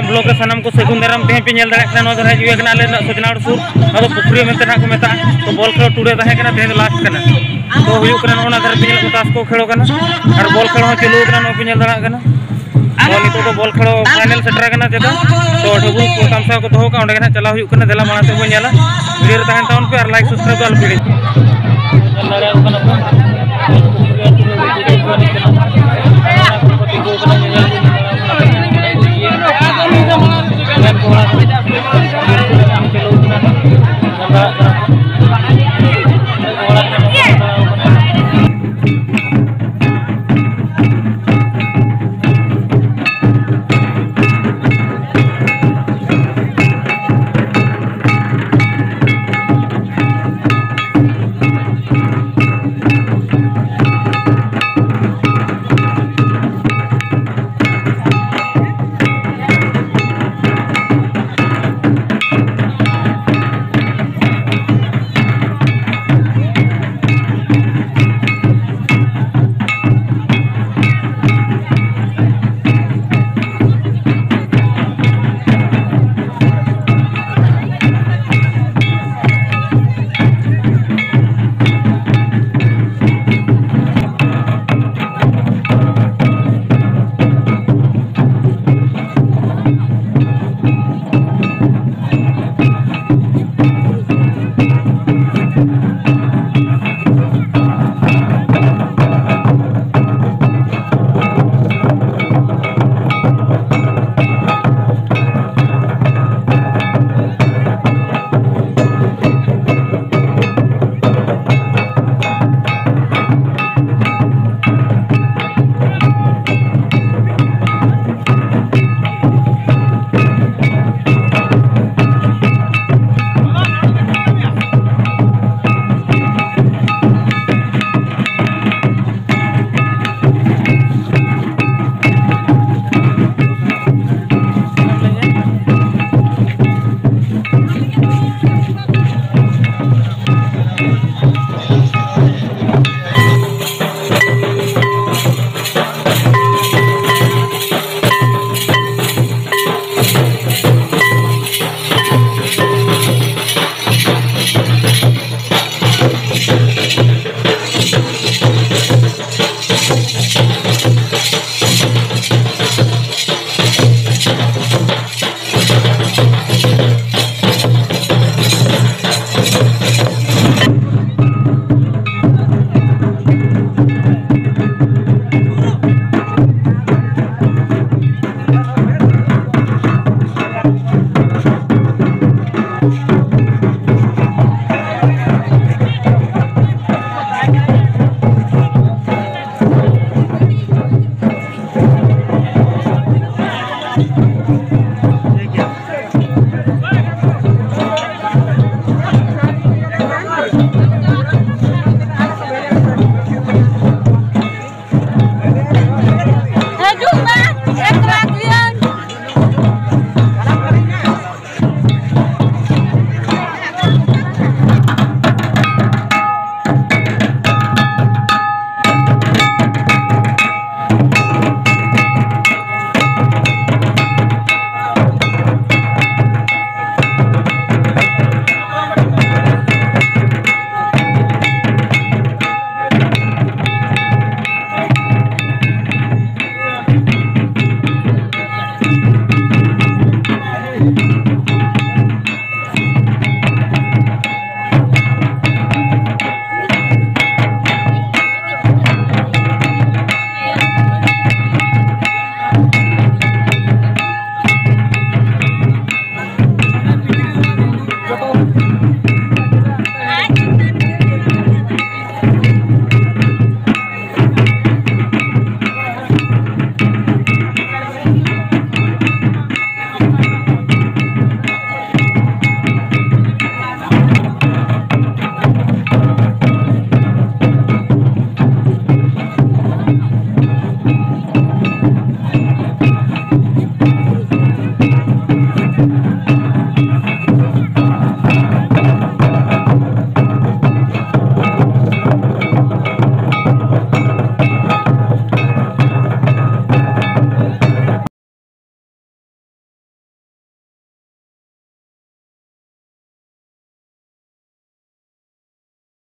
block सनम को सेगुन दाराम तेहे पे nail दाड़ा नो दरा जुए कना ले सजनाड़ सुर को तो बॉल खेलो टुडे लास्ट तो पे को खेलो और बॉल खेलो चलू कना नो पे तो बॉल खेलो फाइनल सेटर तो ढबुल को तमसा को दोहो का ओंडे कना चला हुयु कना देला माना बो नेला वीडियो रे तहन टाउन पे और लाइक सब्सक्राइब आल पीड़ी